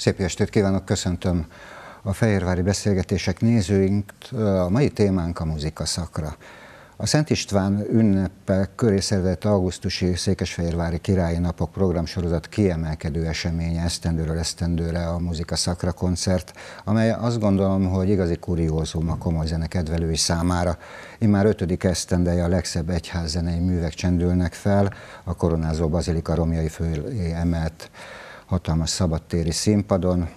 Szép estét kívánok, köszöntöm a Fehérvári Beszélgetések nézőinkt. A mai témánk a muzika szakra. A Szent István ünnepek köré szervezett augusztusi Székesfehérvári Királyi Napok programsorozat kiemelkedő eseménye esztendőről esztendőre a muzika szakra koncert, amely azt gondolom, hogy igazi kuriózum a komoly zenekedvelői számára. Immár ötödik esztendeje a legszebb egyházzenei művek csendülnek fel, a koronázó bazilika romjai fölé emelt hatalmas szabadtéri színpadon,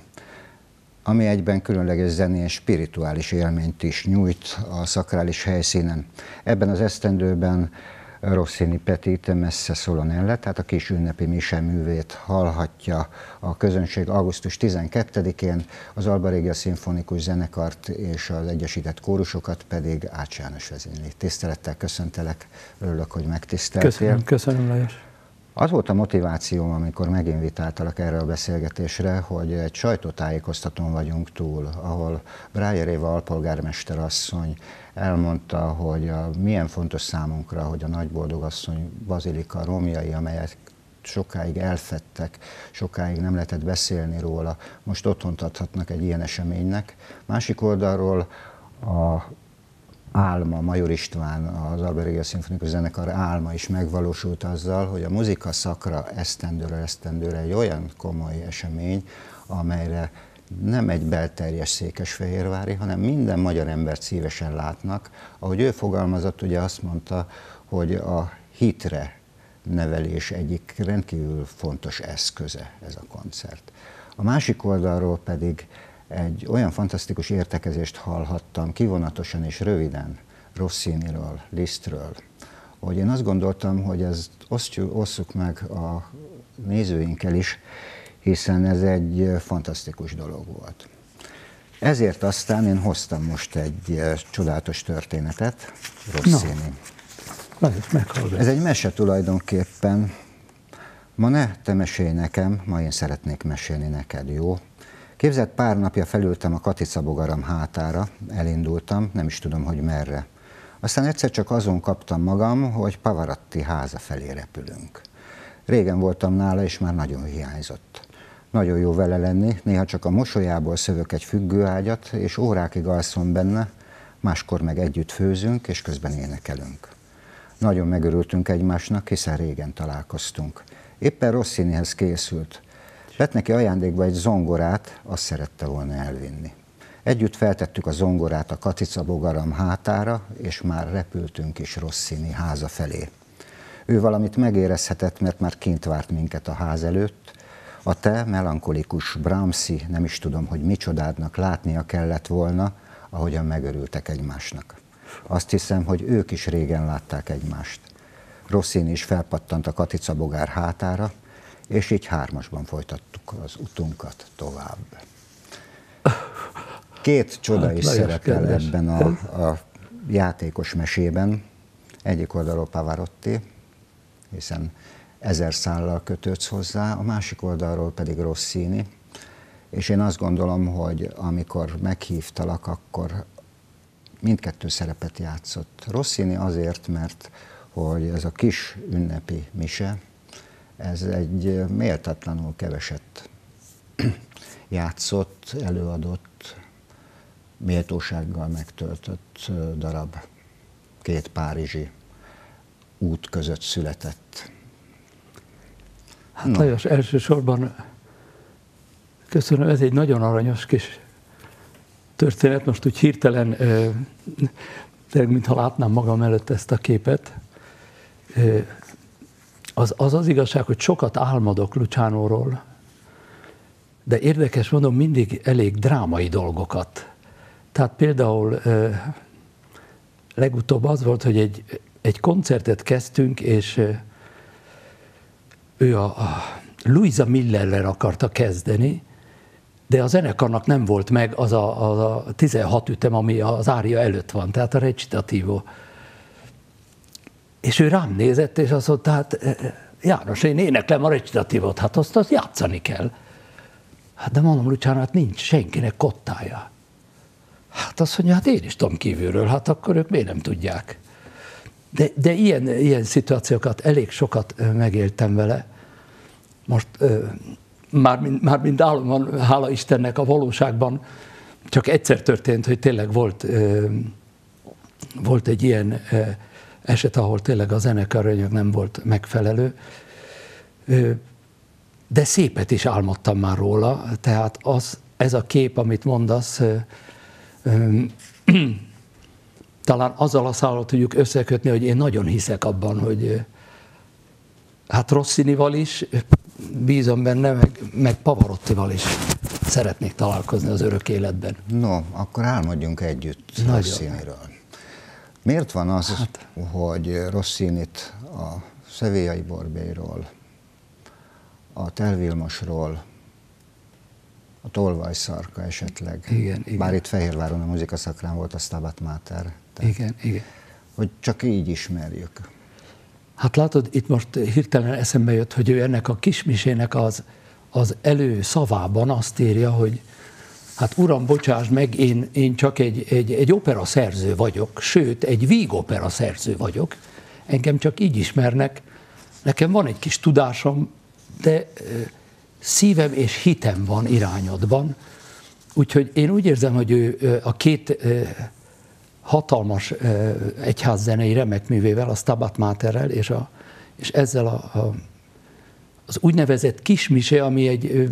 ami egyben különleges zenés, spirituális élményt is nyújt a szakrális helyszínen. Ebben az esztendőben Rossini Petit messze Solonelle, tehát a kis ünnepi mise művét hallhatja a közönség augusztus 12-én, az Alba Régia Szimfonikus Zenekart és az Egyesített Kórusokat pedig Ács János vezényli. Tisztelettel köszöntelek, örülök, hogy megtiszteltél. Köszönöm, köszönöm Lajos. Az volt a motivációm, amikor meginvitáltalak erre a beszélgetésre, hogy egy sajtótájékoztatón vagyunk túl, ahol Brájer Éva alpolgármester asszony elmondta, hogy a, milyen fontos számunkra, hogy a nagyboldogasszony bazilika romjai, amelyek sokáig elfettek, sokáig nem lehetett beszélni róla, most otthont adhatnak egy ilyen eseménynek. Másik oldalról a álma, Major István, az Alberégia Szimfonikus Zenekar álma is megvalósult azzal, hogy a muzika szakra esztendőre esztendőre egy olyan komoly esemény, amelyre nem egy belterjes székesfehérvári, hanem minden magyar embert szívesen látnak. Ahogy ő fogalmazott, ugye azt mondta, hogy a hitre nevelés egyik rendkívül fontos eszköze ez a koncert. A másik oldalról pedig egy olyan fantasztikus értekezést hallhattam kivonatosan és röviden Rossiniről, Lisztről, hogy én azt gondoltam, hogy ezt osztjuk, osszuk meg a nézőinkkel is, hiszen ez egy fantasztikus dolog volt. Ezért aztán én hoztam most egy eh, csodálatos történetet, Rossini. No. Ez egy mese tulajdonképpen. Ma ne te mesélj nekem, ma én szeretnék mesélni neked, jó? Képzett pár napja felültem a Katica bogaram hátára, elindultam, nem is tudom, hogy merre. Aztán egyszer csak azon kaptam magam, hogy Pavaratti háza felé repülünk. Régen voltam nála, és már nagyon hiányzott. Nagyon jó vele lenni, néha csak a mosolyából szövök egy függőágyat, és órákig alszom benne, máskor meg együtt főzünk, és közben énekelünk. Nagyon megörültünk egymásnak, hiszen régen találkoztunk. Éppen Rossinihez készült, Vett neki ajándékba egy zongorát, azt szerette volna elvinni. Együtt feltettük a zongorát a Katica bogaram hátára, és már repültünk is Rosszini háza felé. Ő valamit megérezhetett, mert már kint várt minket a ház előtt. A te melankolikus Brahmsi, nem is tudom, hogy micsodádnak látnia kellett volna, ahogyan megörültek egymásnak. Azt hiszem, hogy ők is régen látták egymást. Rosszini is felpattant a Katica bogár hátára, és így hármasban folytattuk az utunkat tovább. Két csoda hát, is szerepel kedves. ebben a, a játékos mesében. Egyik oldalról Pavarotti, hiszen ezer szállal kötődsz hozzá, a másik oldalról pedig Rossini, és én azt gondolom, hogy amikor meghívtalak, akkor mindkettő szerepet játszott. Rossini azért, mert hogy ez a kis ünnepi mise, ez egy méltatlanul keveset játszott, előadott, méltósággal megtöltött darab két párizsi út között született. Hát no. Lajos, elsősorban köszönöm, ez egy nagyon aranyos kis történet, most úgy hirtelen, mintha látnám magam előtt ezt a képet, az, az az igazság, hogy sokat álmodok Lucianóról, de érdekes mondom, mindig elég drámai dolgokat. Tehát például legutóbb az volt, hogy egy, egy koncertet kezdtünk, és ő a, a Louisa Millerrel akarta kezdeni, de a zenekarnak nem volt meg az a, az a 16 ütem, ami az ária előtt van, tehát a recitatívo. És ő rám nézett, és azt mondta, hát e, e, János, én éneklem a recitatívot, hát azt, azt játszani kell. Hát de mondom, Lucsán, hát nincs senkinek kottája. Hát azt mondja, hát én is tudom kívülről, hát akkor ők miért nem tudják. De, de ilyen, ilyen szituációkat elég sokat megéltem vele. Most már, már mint államban, hála Istennek a valóságban csak egyszer történt, hogy tényleg volt, volt egy ilyen eset, ahol tényleg a zenekaranyag nem volt megfelelő. De szépet is álmodtam már róla, tehát az, ez a kép, amit mondasz, talán azzal a szállal tudjuk összekötni, hogy én nagyon hiszek abban, hogy hát Rosszinival is, bízom benne, meg, meg Pavarottival is szeretnék találkozni az örök életben. No, akkor álmodjunk együtt. Rossziniről. Miért van az, hát. hogy Rosszinit a Szevélyai Borbélyról, a Telvilmosról, a Tolvajszarka esetleg, igen, igen. bár itt Fehérváron a muzikaszakrán volt a Stabat Mater. Tehát, igen, igen. Hogy csak így ismerjük. Hát látod, itt most hirtelen eszembe jött, hogy ő ennek a kismisének az, az elő szavában azt írja, hogy hát uram, bocsáss meg, én, én csak egy, egy, egy opera szerző vagyok, sőt, egy vígopera szerző vagyok, engem csak így ismernek, nekem van egy kis tudásom, de szívem és hitem van irányodban, úgyhogy én úgy érzem, hogy ő a két hatalmas egyházzenei remek művével, a Stabat Materrel, és, a, és ezzel a, a, az úgynevezett kismise, ami egy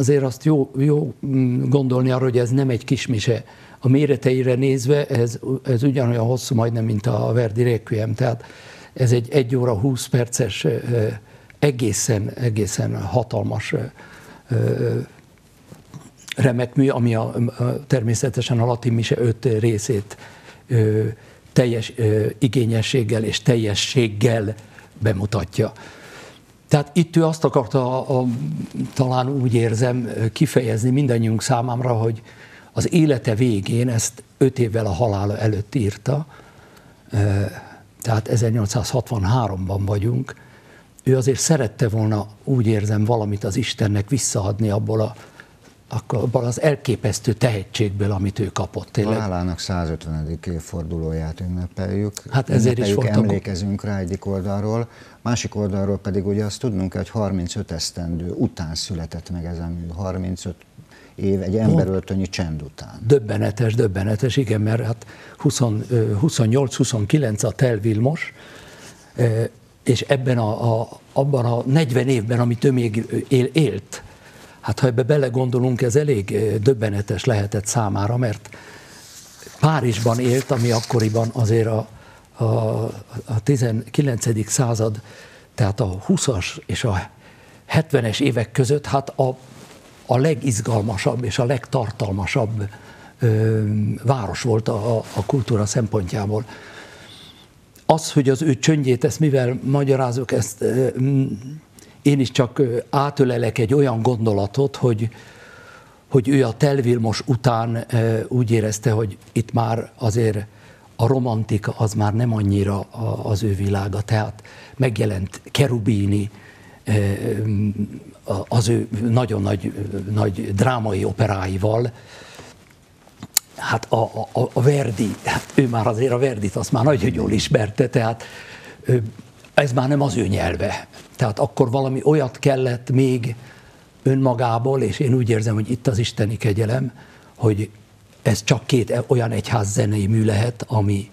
azért azt jó, jó mm, gondolni arra, hogy ez nem egy kismise. A méreteire nézve ez, ez ugyanolyan hosszú majdnem, mint a Verdi Requiem, tehát ez egy 1 óra 20 perces egészen, egészen hatalmas remek mű, ami a, természetesen a latin mise öt részét teljes igényességgel és teljességgel bemutatja. Tehát itt ő azt akarta, a, talán úgy érzem, kifejezni mindannyiunk számára, hogy az élete végén, ezt öt évvel a halála előtt írta, tehát 1863-ban vagyunk, ő azért szerette volna, úgy érzem, valamit az Istennek visszaadni abból a abban az elképesztő tehetségből, amit ő kapott. Tényleg. Halálának 150. évfordulóját ünnepeljük. Hát ezért ünnepeljük, is emlékezünk rá egyik oldalról, másik oldalról pedig ugye azt tudnunk hogy 35 esztendő után született meg ez a mű, 35 év egy emberöltönyi csend után. Döbbenetes, döbbenetes, igen, mert hát 28-29 a Tel Vilmos, és ebben a, a, abban a 40 évben, amit ő még él, élt, Hát ha ebbe belegondolunk, ez elég döbbenetes lehetett számára, mert Párizsban élt, ami akkoriban azért a, a, a 19. század, tehát a 20-as és a 70-es évek között hát a, a legizgalmasabb és a legtartalmasabb ö, város volt a, a kultúra szempontjából. Az, hogy az ő csöndjét, ezt mivel magyarázok, ezt ö, én is csak átölelek egy olyan gondolatot, hogy, hogy ő a Telvilmos után úgy érezte, hogy itt már azért a romantika az már nem annyira az ő világa, tehát megjelent Kerubini, az ő nagyon nagy, nagy drámai operáival, hát a, a, a Verdi, hát ő már azért a Verdit azt már nagyon jól ismerte, tehát ez már nem az ő nyelve. Tehát akkor valami olyat kellett még önmagából, és én úgy érzem, hogy itt az isteni kegyelem, hogy ez csak két olyan egyház zenei mű lehet, ami,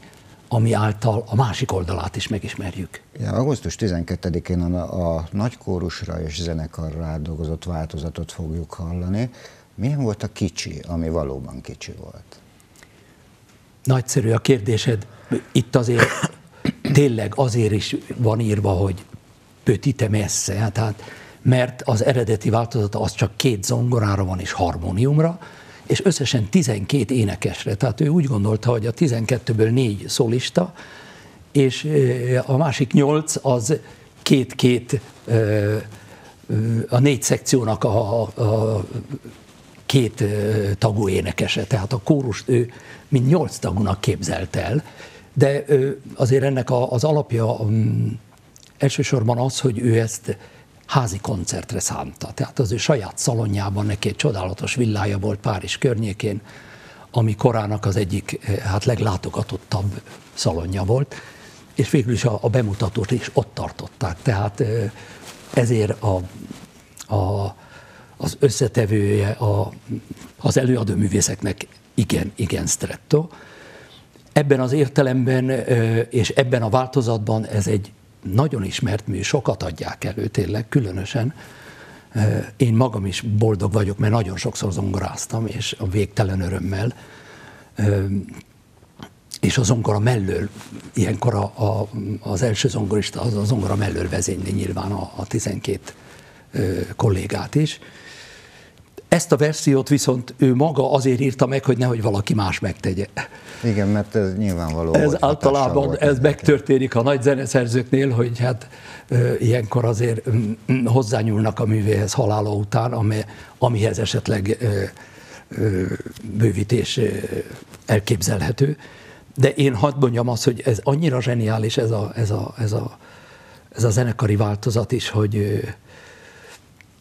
ami által a másik oldalát is megismerjük. Ja, augusztus 12-én a, a nagykórusra és zenekarra dolgozott változatot fogjuk hallani. Milyen volt a kicsi, ami valóban kicsi volt? Nagyszerű a kérdésed. Itt azért tényleg azért is van írva, hogy petite messe, hát, tehát, mert az eredeti változata az csak két zongorára van és harmóniumra, és összesen 12 énekesre. Tehát ő úgy gondolta, hogy a 12-ből négy szolista, és a másik nyolc az két-két a négy szekciónak a, a két tagú énekese. Tehát a kórust ő mint nyolc tagúnak képzelt el, de azért ennek az alapja mm, elsősorban az, hogy ő ezt házi koncertre szánta. Tehát az ő saját szalonjában neki egy csodálatos villája volt Párizs környékén, ami korának az egyik hát leglátogatottabb szalonja volt, és végül is a, a bemutatót is ott tartották. Tehát ezért a, a, az összetevője a, az előadó művészeknek igen, igen stretto. Ebben az értelemben és ebben a változatban ez egy nagyon ismert mű, sokat adják elő tényleg, különösen. Én magam is boldog vagyok, mert nagyon sokszor zongoráztam, és a végtelen örömmel. És a zongora mellől, ilyenkor a, a, az első zongorista, az a zongora mellől vezényli nyilván a, a 12 kollégát is. Ezt a versziót viszont ő maga azért írta meg, hogy nehogy valaki más megtegye. Igen, mert ez nyilvánvaló. Ez volt, általában volt ez megtörténik a nagy zeneszerzőknél, hogy hát e, ilyenkor azért hozzányúlnak a művéhez halála után, ami, amihez esetleg e, e, bővítés e, elképzelhető. De én hadd mondjam azt, hogy ez annyira zseniális ez a, ez a, ez a, ez a zenekari változat is, hogy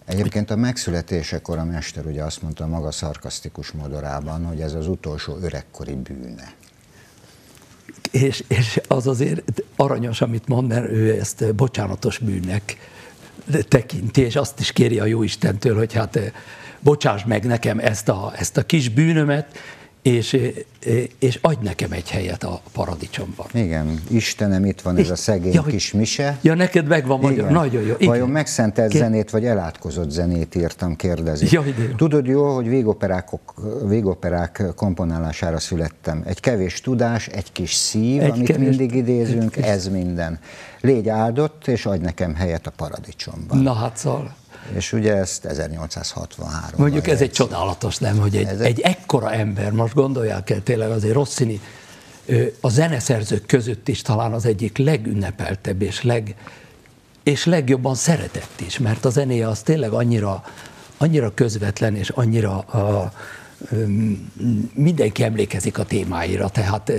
Egyébként a megszületésekor a mester ugye azt mondta maga szarkasztikus modorában, hogy ez az utolsó öregkori bűne. És, és az azért aranyos, amit mond, mert ő ezt bocsánatos bűnnek tekinti, és azt is kéri a jó Istentől, hogy hát bocsáss meg nekem ezt a, ezt a kis bűnömet, és, és adj nekem egy helyet a paradicsomban. Igen, Istenem, itt van ez a szegény ja, kis mise. Ja, neked megvan magyar, Igen. nagyon jó. Igen. Vajon megszentelt Ké... zenét, vagy elátkozott zenét írtam, kérdezik. Ja, Tudod jó, hogy végoperák, végoperák komponálására születtem. Egy kevés tudás, egy kis szív, egy amit kevés... mindig idézünk, ez minden. Légy áldott, és adj nekem helyet a paradicsomban. Na hát szól. És ugye ezt 1863 Mondjuk ez egy csodálatos, nem, hogy egy, egy ekkora ember, most gondolják el tényleg azért Rossini, a zeneszerzők között is talán az egyik legünnepeltebb és, leg, és legjobban szeretett is, mert a zenéje az tényleg annyira, annyira közvetlen és annyira a, mindenki emlékezik a témáira, tehát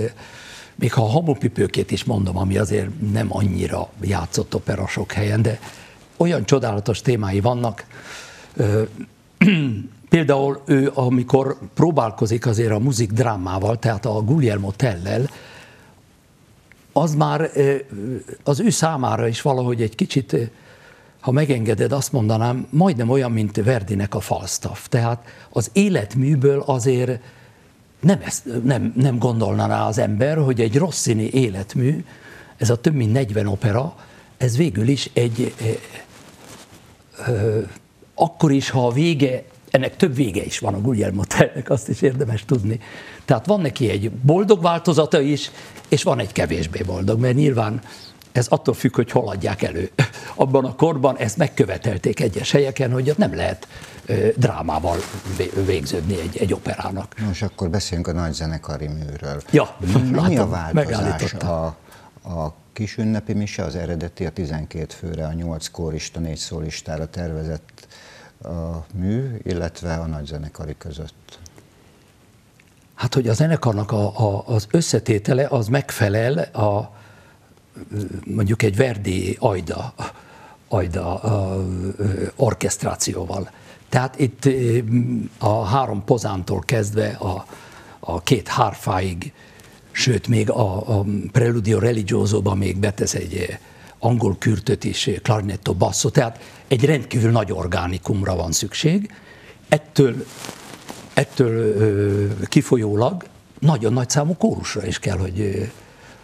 még ha a hamupipőkét is mondom, ami azért nem annyira játszott opera sok helyen, de olyan csodálatos témái vannak. Például ő, amikor próbálkozik azért a muzik drámával, tehát a Guglielmo Tellel, az már az ő számára is valahogy egy kicsit, ha megengeded, azt mondanám, majdnem olyan, mint Verdinek a Falstaff. Tehát az életműből azért nem, ezt, nem, nem gondolná rá az ember, hogy egy Rossini életmű, ez a több mint 40 opera, ez végül is egy, akkor is, ha a vége, ennek több vége is van a Guillermo Tellnek, azt is érdemes tudni. Tehát van neki egy boldog változata is, és van egy kevésbé boldog, mert nyilván ez attól függ, hogy hol adják elő. Abban a korban ezt megkövetelték egyes helyeken, hogy ott nem lehet drámával végződni egy, egy operának. Most akkor beszéljünk a nagy zenekari műről. Ja, Mi látom, a változás a, a kis ünnepi mise, az eredeti a 12 főre, a 8 kórista, 4 szólistára tervezett a mű, illetve a nagyzenekari között. Hát, hogy a zenekarnak a, a, az összetétele az megfelel a mondjuk egy Verdi ajda, ajda a, orkesztrációval. Tehát itt a három pozántól kezdve a, a két hárfáig sőt, még a, a Preludio Religioso-ban még betesz egy eh, angol kürtöt is, eh, clarinetto basso, tehát egy rendkívül nagy organikumra van szükség. Ettől, ettől ö, kifolyólag nagyon nagy számú kórusra is kell, hogy,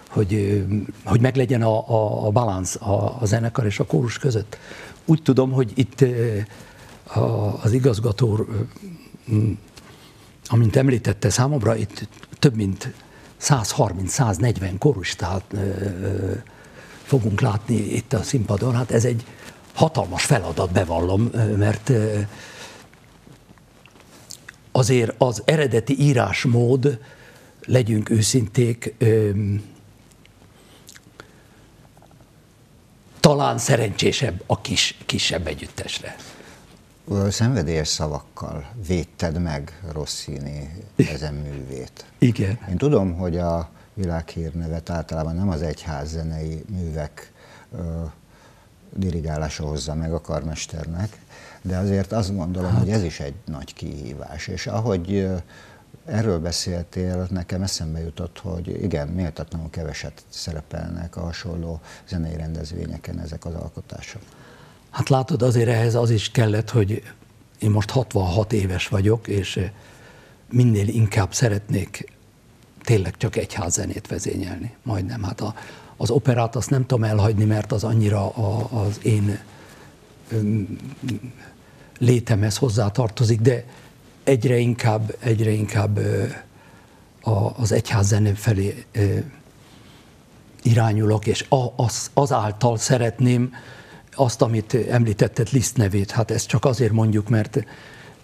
hogy, hogy meglegyen a, a, a balansz a, a zenekar és a kórus között. Úgy tudom, hogy itt a, az igazgató, amint említette számomra, itt több mint 130-140 korustát fogunk látni itt a színpadon. Hát ez egy hatalmas feladat, bevallom, mert azért az eredeti írásmód, legyünk őszinték, talán szerencsésebb a kis, kisebb együttesre szenvedélyes szavakkal védted meg Rossini ezen művét. Igen. Én tudom, hogy a világhírnevet általában nem az egyház zenei művek ö, dirigálása hozza meg a karmesternek, de azért azt gondolom, hát. hogy ez is egy nagy kihívás. És ahogy erről beszéltél, nekem eszembe jutott, hogy igen, méltatlanul keveset szerepelnek a hasonló zenei rendezvényeken ezek az alkotások. Hát látod, azért ehhez az is kellett, hogy én most 66 éves vagyok, és minél inkább szeretnék tényleg csak egyházzenét vezényelni, majdnem. Hát a, az operát azt nem tudom elhagyni, mert az annyira a, az én öm, létemhez hozzá tartozik, de egyre inkább, egyre inkább ö, a, az egyházzene felé ö, irányulok, és a, az, azáltal szeretném azt, amit említetted, Liszt nevét, hát ezt csak azért mondjuk, mert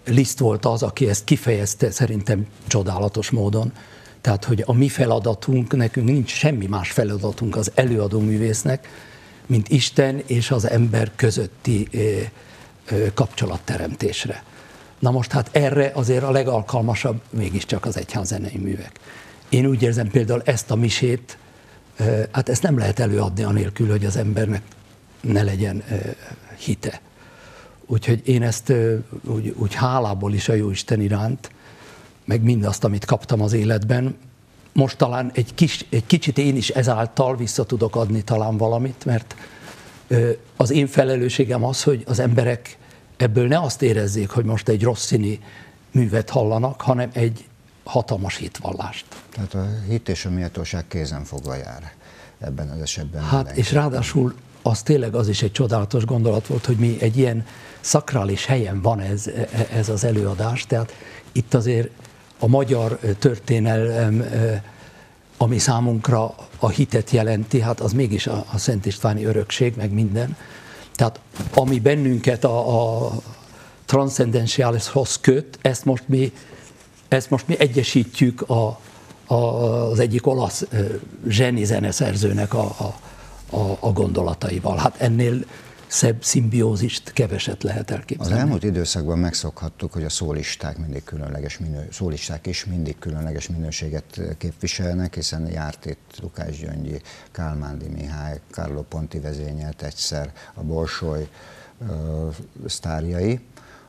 Liszt volt az, aki ezt kifejezte szerintem csodálatos módon. Tehát, hogy a mi feladatunk, nekünk nincs semmi más feladatunk az előadó művésznek, mint Isten és az ember közötti kapcsolatteremtésre. Na most hát erre azért a legalkalmasabb mégiscsak az egyházzenei művek. Én úgy érzem például ezt a misét, hát ezt nem lehet előadni anélkül, hogy az embernek ne legyen hite. Úgyhogy én ezt úgy, úgy hálából is a Jóisten iránt, meg mindazt, amit kaptam az életben, most talán egy, kis, egy kicsit én is ezáltal vissza tudok adni talán valamit, mert az én felelősségem az, hogy az emberek ebből ne azt érezzék, hogy most egy rosszini művet hallanak, hanem egy hatalmas hitvallást. Tehát a hit és a méltóság kézen fogva jár ebben az esetben. Hát, mindenki. és ráadásul az tényleg az is egy csodálatos gondolat volt, hogy mi egy ilyen szakrális helyen van ez, ez az előadás, tehát itt azért a magyar történelem, ami számunkra a hitet jelenti, hát az mégis a, a Szent Istváni örökség, meg minden. Tehát ami bennünket a, a transzendenciálishoz köt, ezt most mi, ezt most mi egyesítjük a, a, az egyik olasz zseni zeneszerzőnek a, a, a, a gondolataival. Hát ennél szebb szimbiózist keveset lehet elképzelni. Az elmúlt időszakban megszokhattuk, hogy a szólisták mindig különleges minő, szólisták is mindig különleges minőséget képviselnek, hiszen járt itt Lukás Gyöngyi, Kálmándi Mihály, Carlo Ponti vezényelt egyszer a Bolsoly ö, sztárjai.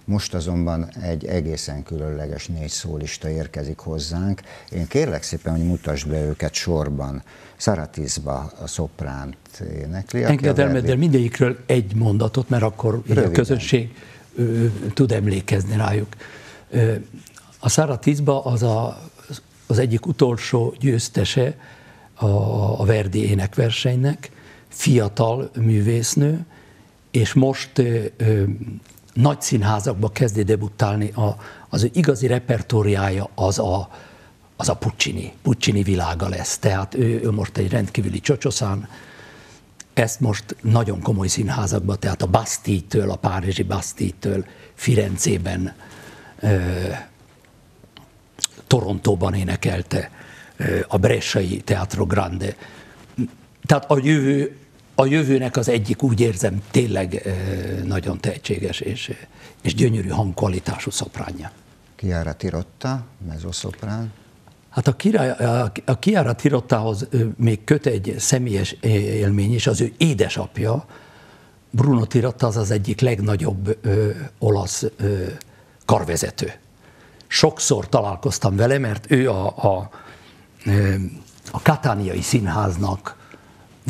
Most azonban egy egészen különleges négy szólista érkezik hozzánk. Én kérlek szépen, hogy mutasd be őket sorban. Szaratizba a szopránt énekli. Engedelmeddel mindegyikről egy mondatot, mert akkor a közönség ö, tud emlékezni rájuk. Ö, a Szaratizba az a, az egyik utolsó győztese a, a Verdi énekversenynek, fiatal művésznő, és most ö, nagy színházakba kezdi debutálni, a, az ő igazi repertóriája az a, az a Puccini, Puccini világa lesz. Tehát ő, ő most egy rendkívüli csocsoszán, ezt most nagyon komoly színházakban, tehát a Bastille-től, a Párizsi Bastille-től, Firenzében, Torontóban énekelte, a Bressai Teatro Grande. Tehát a jövő, a jövőnek az egyik, úgy érzem, tényleg nagyon tehetséges és, és gyönyörű hangkvalitású szopránja. Chiara Tirotta, mezzoszoprán. Hát a, király, a, a Chiara Tirottához még köt egy személyes élmény, és az ő édesapja, Bruno Tirotta az az egyik legnagyobb ö, olasz ö, karvezető. Sokszor találkoztam vele, mert ő a, a, a katániai színháznak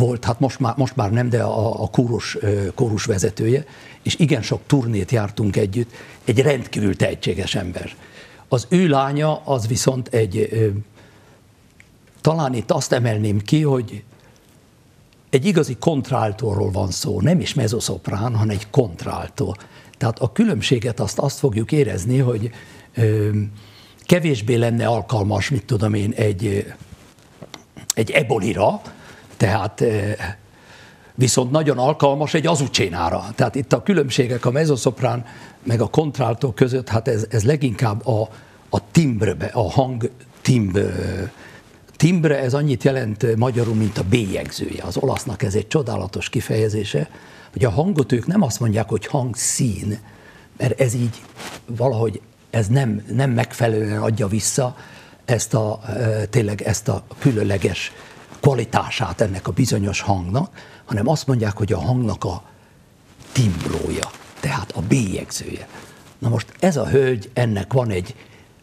volt, hát most már, most már nem, de a, a kórus, kórus vezetője, és igen sok turnét jártunk együtt, egy rendkívül tehetséges ember. Az ő lánya az viszont egy, talán itt azt emelném ki, hogy egy igazi kontráltóról van szó, nem is mezoszoprán, hanem egy kontráltó. Tehát a különbséget azt, azt fogjuk érezni, hogy ö, kevésbé lenne alkalmas, mit tudom én, egy, egy ebolira, tehát viszont nagyon alkalmas egy azucsénára. Tehát itt a különbségek a mezoszoprán meg a kontráltó között, hát ez, ez leginkább a, a timbrebe, a hang timbre, timbre ez annyit jelent magyarul, mint a bélyegzője. Az olasznak ez egy csodálatos kifejezése, hogy a hangot ők nem azt mondják, hogy hangszín, mert ez így valahogy ez nem, nem megfelelően adja vissza ezt a, tényleg ezt a különleges kvalitását ennek a bizonyos hangnak, hanem azt mondják, hogy a hangnak a timbrója, tehát a bélyegzője. Na most ez a hölgy, ennek van egy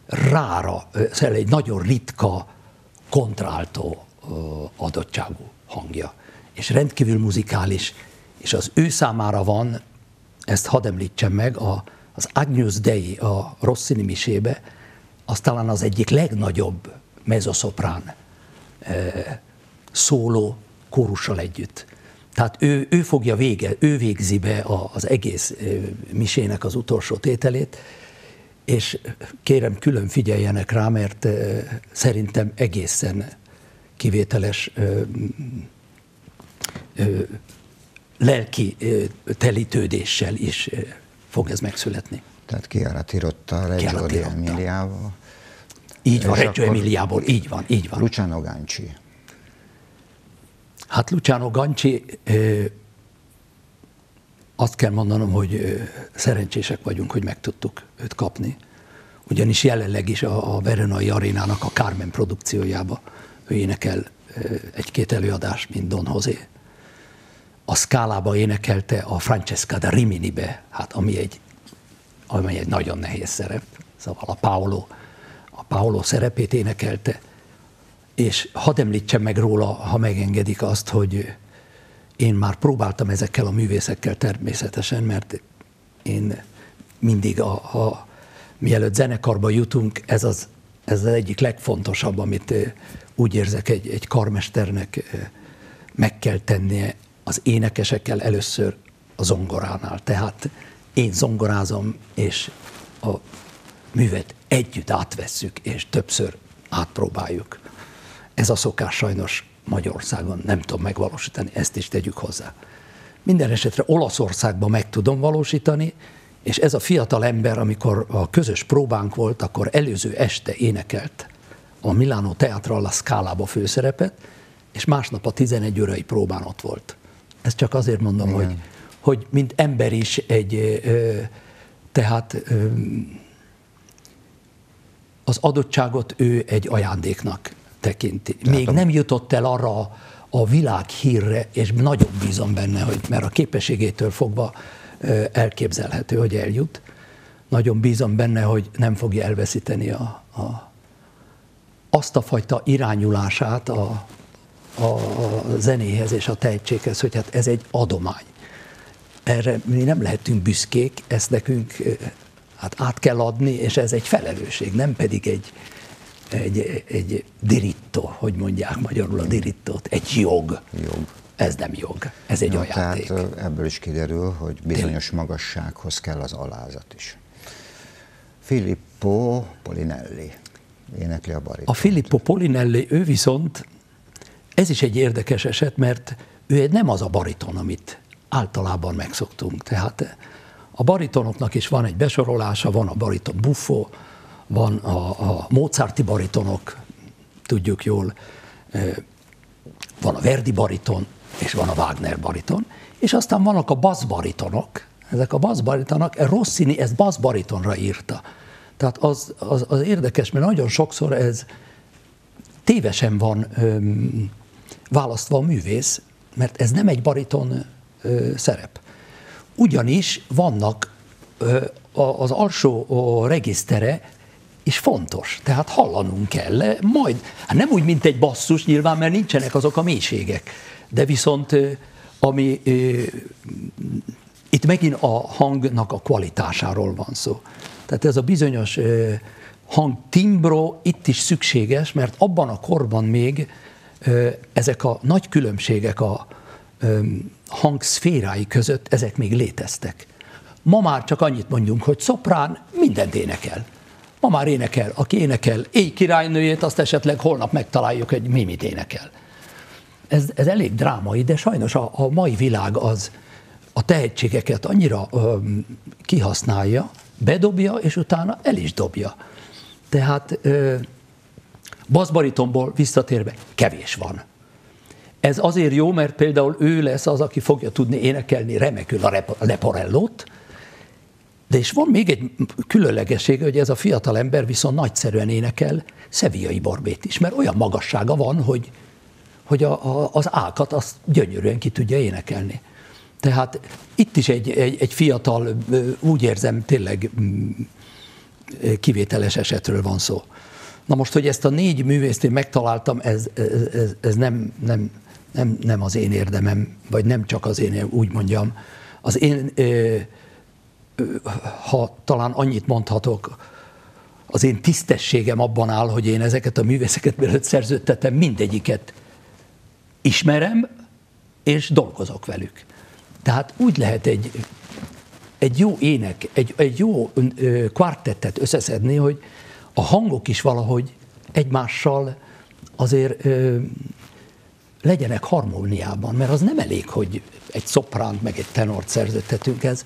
rára, szóval egy nagyon ritka, kontráltó adottságú hangja, és rendkívül muzikális, és az ő számára van ezt hadd említsem meg, a, az Agnus Dei a Rossini misébe, az talán az egyik legnagyobb mezoszoprán szóló kórussal együtt. Tehát ő, ő fogja vége, ő végzi be az egész misének az utolsó tételét, és kérem külön figyeljenek rá, mert szerintem egészen kivételes lelki telítődéssel is fog ez megszületni. Tehát kiárat a Reggio Emiliával. Így van, Reggio Emiliából, így van, így van. Luciano Gancsi. Hát Luciano Gancsi, azt kell mondanom, hogy szerencsések vagyunk, hogy meg tudtuk őt kapni. Ugyanis jelenleg is a, Verenai Arénának a Carmen produkciójába ő énekel egy-két előadás, mint Don José. A Skálába énekelte a Francesca da Rimini-be, hát ami egy, ami egy nagyon nehéz szerep. Szóval a Paolo, a Paolo szerepét énekelte, és hadd említsem meg róla, ha megengedik azt, hogy én már próbáltam ezekkel a művészekkel természetesen, mert én mindig, a, a, mielőtt zenekarba jutunk, ez az, ez az egyik legfontosabb, amit úgy érzek egy, egy karmesternek meg kell tennie az énekesekkel először a zongoránál. Tehát én zongorázom, és a művet együtt átvesszük, és többször átpróbáljuk. Ez a szokás sajnos Magyarországon nem tudom megvalósítani, ezt is tegyük hozzá. Minden esetre Olaszországban meg tudom valósítani, és ez a fiatal ember, amikor a közös próbánk volt, akkor előző este énekelt a Milano Teatra alla Scala-ba főszerepet, és másnap a 11 órai próbán ott volt. Ezt csak azért mondom, hogy, hogy mint ember is egy, tehát az adottságot ő egy ajándéknak tekinti. Tehát Még a... nem jutott el arra a világ hírre, és nagyon bízom benne, hogy mert a képességétől fogva elképzelhető, hogy eljut. Nagyon bízom benne, hogy nem fogja elveszíteni a, a, azt a fajta irányulását a, a, a zenéhez és a tehetséghez, hogy hát ez egy adomány. Erre mi nem lehetünk büszkék, ezt nekünk hát át kell adni, és ez egy felelősség, nem pedig egy, egy, egy diritto, hogy mondják magyarul a dirittót, egy jog. Jog. Ez nem jog, ez egy ja, ajándék. Tehát ebből is kiderül, hogy bizonyos magassághoz kell az alázat is. Filippo Polinelli énekli a baritont. A Filippo Polinelli, ő viszont, ez is egy érdekes eset, mert ő nem az a bariton, amit általában megszoktunk. Tehát a baritonoknak is van egy besorolása, van a bariton buffo, van a, a Mozarti baritonok, tudjuk jól, van a Verdi bariton, és van a Wagner bariton, és aztán vannak a bass baritonok, ezek a bass baritonok, Rossini ezt bass baritonra írta. Tehát az, az, az érdekes, mert nagyon sokszor ez tévesen van öm, választva a művész, mert ez nem egy bariton ö, szerep. Ugyanis vannak ö, az alsó regisztere és fontos, tehát hallanunk kell, majd, hát nem úgy, mint egy basszus nyilván, mert nincsenek azok a mélységek, de viszont ami itt megint a hangnak a kvalitásáról van szó. Tehát ez a bizonyos hangtimbro itt is szükséges, mert abban a korban még ezek a nagy különbségek a hangszférái között, ezek még léteztek. Ma már csak annyit mondjunk, hogy szoprán mindent énekel. Ma már énekel, aki énekel éj királynőjét, azt esetleg holnap megtaláljuk, hogy mi énekel. Ez, ez elég drámai, de sajnos a, a mai világ az a tehetségeket annyira ö, kihasználja, bedobja, és utána el is dobja. Tehát baszbaritomból visszatérve kevés van. Ez azért jó, mert például ő lesz az, aki fogja tudni énekelni remekül a leporellót, de és van még egy különlegessége, hogy ez a fiatal ember viszont nagyszerűen énekel szeviai barbét is, mert olyan magassága van, hogy, hogy a, a, az ákat azt gyönyörűen ki tudja énekelni. Tehát itt is egy, egy, egy fiatal, úgy érzem, tényleg mm, kivételes esetről van szó. Na most, hogy ezt a négy művészt én megtaláltam, ez, ez, ez nem, nem, nem, nem az én érdemem, vagy nem csak az én, úgy mondjam. Az én ha talán annyit mondhatok, az én tisztességem abban áll, hogy én ezeket a művészeket, mielőtt szerződtetem, mindegyiket ismerem, és dolgozok velük. Tehát úgy lehet egy, egy jó ének, egy, egy jó kvartettet összeszedni, hogy a hangok is valahogy egymással azért ö, legyenek harmóniában, mert az nem elég, hogy egy szopránt meg egy tenort szerződtetünk, ez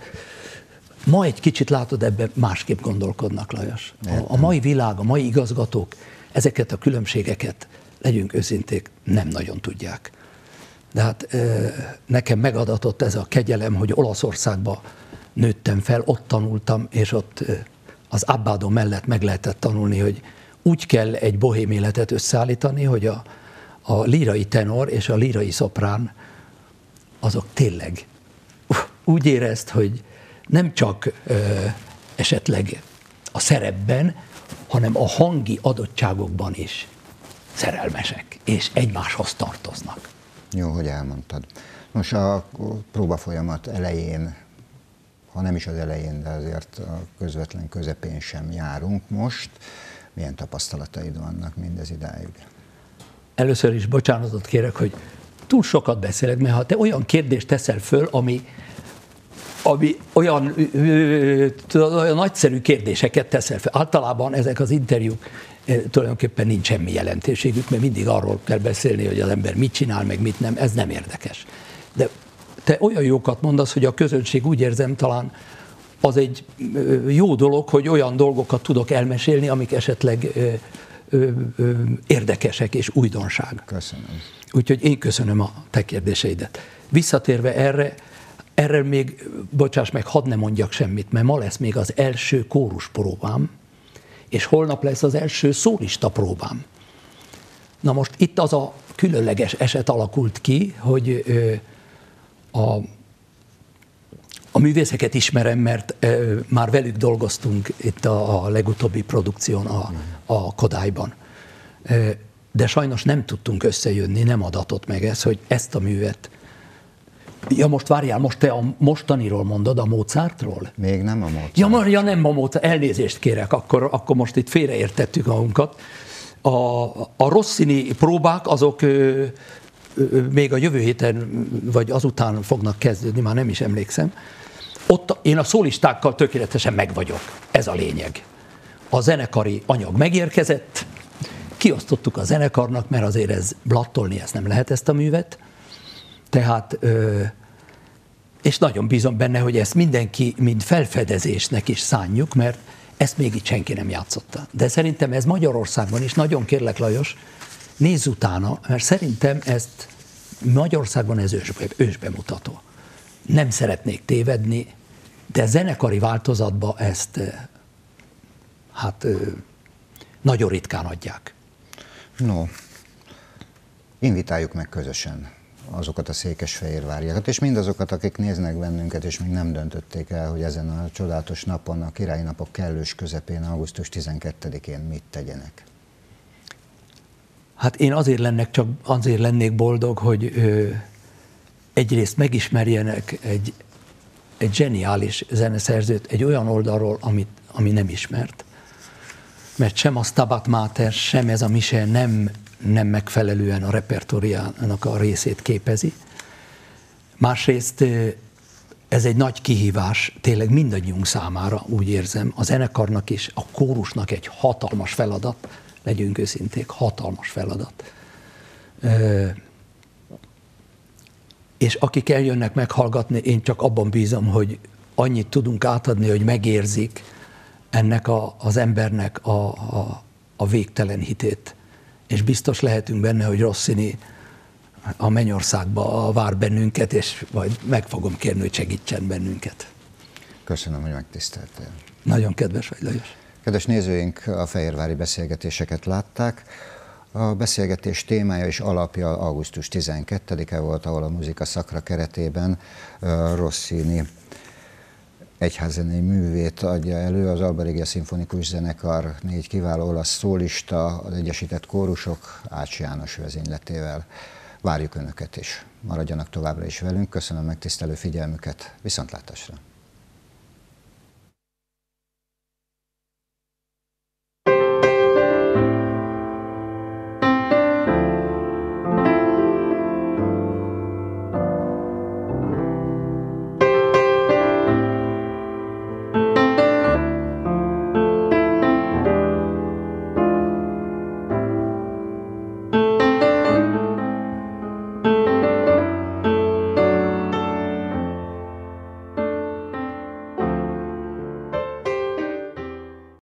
ma egy kicsit látod, ebben másképp gondolkodnak, Lajos. A, a mai világ, a mai igazgatók ezeket a különbségeket, legyünk őszinték, nem nagyon tudják. De hát nekem megadatott ez a kegyelem, hogy Olaszországba nőttem fel, ott tanultam, és ott az Abbado mellett meg lehetett tanulni, hogy úgy kell egy bohém életet összeállítani, hogy a, a lírai tenor és a lírai szoprán azok tényleg úgy érezt, hogy nem csak ö, esetleg a szerepben, hanem a hangi adottságokban is szerelmesek, és egymáshoz tartoznak. Jó, hogy elmondtad. Most a próba folyamat elején, ha nem is az elején, de azért a közvetlen közepén sem járunk most. Milyen tapasztalataid vannak mindez idáig? Először is bocsánatot kérek, hogy túl sokat beszélek, mert ha te olyan kérdést teszel föl, ami, ami olyan, olyan nagyszerű kérdéseket teszel fel. Általában ezek az interjúk tulajdonképpen nincs semmi jelentőségük, mert mindig arról kell beszélni, hogy az ember mit csinál, meg mit nem, ez nem érdekes. De te olyan jókat mondasz, hogy a közönség úgy érzem talán, az egy jó dolog, hogy olyan dolgokat tudok elmesélni, amik esetleg érdekesek és újdonság. Köszönöm. Úgyhogy én köszönöm a te kérdéseidet. Visszatérve erre, erre még, bocsáss meg, hadd ne mondjak semmit, mert ma lesz még az első kórus próbám, és holnap lesz az első szólista próbám. Na most itt az a különleges eset alakult ki, hogy a a művészeket ismerem, mert már velük dolgoztunk itt a, a legutóbbi produkción a, a Kodályban. De sajnos nem tudtunk összejönni, nem adatott meg ez, hogy ezt a művet Ja, most várjál, most te a mostaniról mondod, a Mozartról? Még nem a Mozart. Ja, ja nem a Mozart, elnézést kérek, akkor, akkor most itt félreértettük magunkat. A, a Rossini próbák azok ö, ö, még a jövő héten, vagy azután fognak kezdődni, már nem is emlékszem ott én a szólistákkal tökéletesen meg vagyok. Ez a lényeg. A zenekari anyag megérkezett, kiosztottuk a zenekarnak, mert azért ez blattolni, ezt nem lehet ezt a művet. Tehát, és nagyon bízom benne, hogy ezt mindenki, mint felfedezésnek is szánjuk, mert ezt még itt senki nem játszotta. De szerintem ez Magyarországban is, nagyon kérlek Lajos, nézz utána, mert szerintem ezt Magyarországban ez ősbe, ősbemutató nem szeretnék tévedni, de zenekari változatba ezt hát nagyon ritkán adják. No, invitáljuk meg közösen azokat a székesfehérváriakat, és mindazokat, akik néznek bennünket, és még nem döntötték el, hogy ezen a csodálatos napon, a királyi napok kellős közepén, augusztus 12-én mit tegyenek. Hát én azért lennék, csak azért lennék boldog, hogy egyrészt megismerjenek egy, egy zseniális zeneszerzőt egy olyan oldalról, amit, ami nem ismert. Mert sem a Stabat Mater, sem ez a mise nem, nem megfelelően a repertóriának a részét képezi. Másrészt ez egy nagy kihívás, tényleg mindannyiunk számára, úgy érzem, a zenekarnak is, a kórusnak egy hatalmas feladat, legyünk őszinték, hatalmas feladat és akik eljönnek meghallgatni, én csak abban bízom, hogy annyit tudunk átadni, hogy megérzik ennek a, az embernek a, a, a végtelen hitét. És biztos lehetünk benne, hogy Rosszini a mennyországba vár bennünket, és majd meg fogom kérni, hogy segítsen bennünket. Köszönöm, hogy megtiszteltél. Nagyon kedves vagy, Lajos. Kedves nézőink, a Fehérvári beszélgetéseket látták. A beszélgetés témája és alapja augusztus 12-e volt, ahol a muzika szakra keretében Rossini egyházzenei művét adja elő, az Alba Regia Szimfonikus Zenekar négy kiváló olasz szólista, az Egyesített Kórusok Ács János vezényletével. Várjuk Önöket is. Maradjanak továbbra is velünk. Köszönöm megtisztelő figyelmüket. Viszontlátásra!